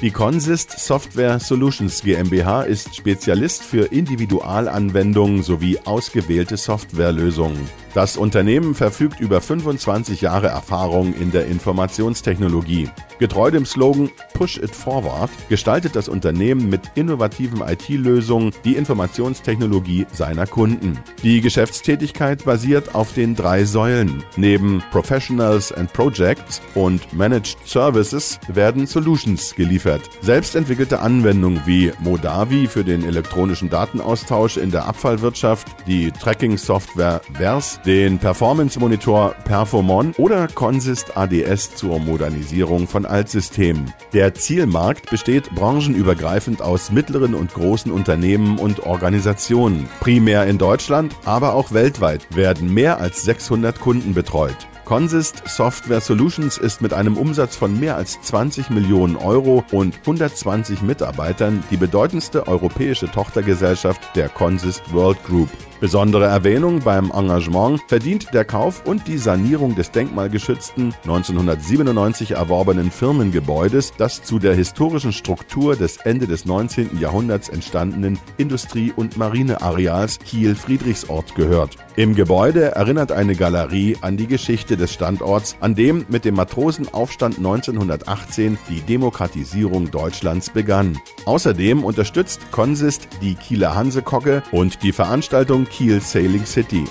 Die Consist Software Solutions GmbH ist Spezialist für Individualanwendungen sowie ausgewählte Softwarelösungen. Das Unternehmen verfügt über 25 Jahre Erfahrung in der Informationstechnologie. Getreu dem Slogan Push It Forward gestaltet das Unternehmen mit innovativen IT-Lösungen die Informationstechnologie seiner Kunden. Die Geschäftstätigkeit basiert auf den drei Säulen. Neben Professionals and Projects und Managed Services werden Solutions geliefert. Selbstentwickelte Anwendungen wie Modavi für den elektronischen Datenaustausch in der Abfallwirtschaft, die Tracking-Software VERS, den Performance-Monitor Perfomon oder Consist ADS zur Modernisierung von Altsystemen. Der Zielmarkt besteht branchenübergreifend aus mittleren und großen Unternehmen und Organisationen. Primär in Deutschland, aber auch weltweit werden mehr als 600 Kunden betreut. Consist Software Solutions ist mit einem Umsatz von mehr als 20 Millionen Euro und 120 Mitarbeitern die bedeutendste europäische Tochtergesellschaft der Consist World Group. Besondere Erwähnung beim Engagement verdient der Kauf und die Sanierung des denkmalgeschützten 1997 erworbenen Firmengebäudes, das zu der historischen Struktur des Ende des 19. Jahrhunderts entstandenen Industrie- und Marineareals Kiel-Friedrichsort gehört. Im Gebäude erinnert eine Galerie an die Geschichte des Standorts, an dem mit dem Matrosenaufstand 1918 die Demokratisierung Deutschlands begann. Außerdem unterstützt Consist die Kieler Hansekogge und die Veranstaltung Kiel Sailing City.